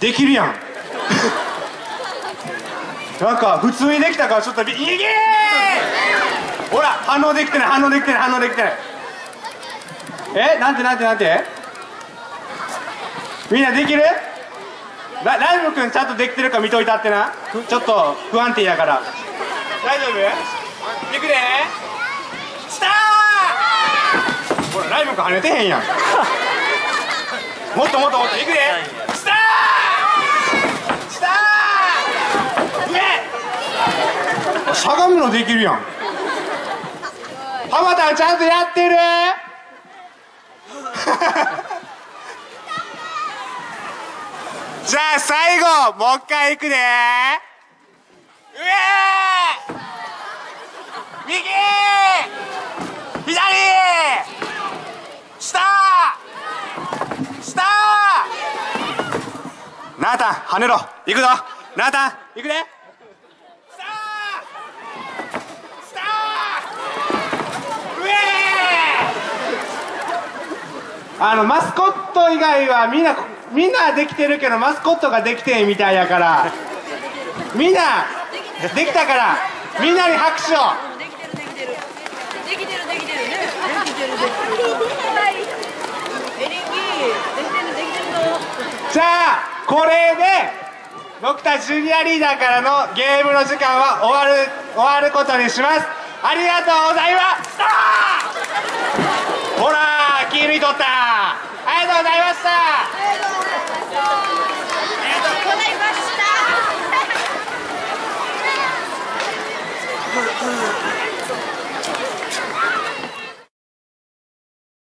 できるやん。なんか普通にできたからちょっとびいけー!ほら反応できてない反応できてない反応できてない。えなんてなんてなんて?みんなできる?ラライブくんちゃんとできてるか見といたってな。ちょっと不安定やから。大丈夫?いくで。スターほらライブくん跳ねてへんやん。もっともっともっといくでスタースター上しゃがむのできるやん。浜田ちゃんとやってる。じゃあ最後もう一回いくで。上！右！左！下！下！ナータン跳ねろ。行くぞ。ナータン行くで下下上あのマスコット以外はみんなみんなできてるけどマスコットができてんみたいやから。みんなできたからみんなに拍手を。できてるできてるできてるできてるねできてるできてるエリンギできてるできてるじゃあこれで僕たちジュニアリーダーからのゲームの時間は終わる終わることにしますありがとうございました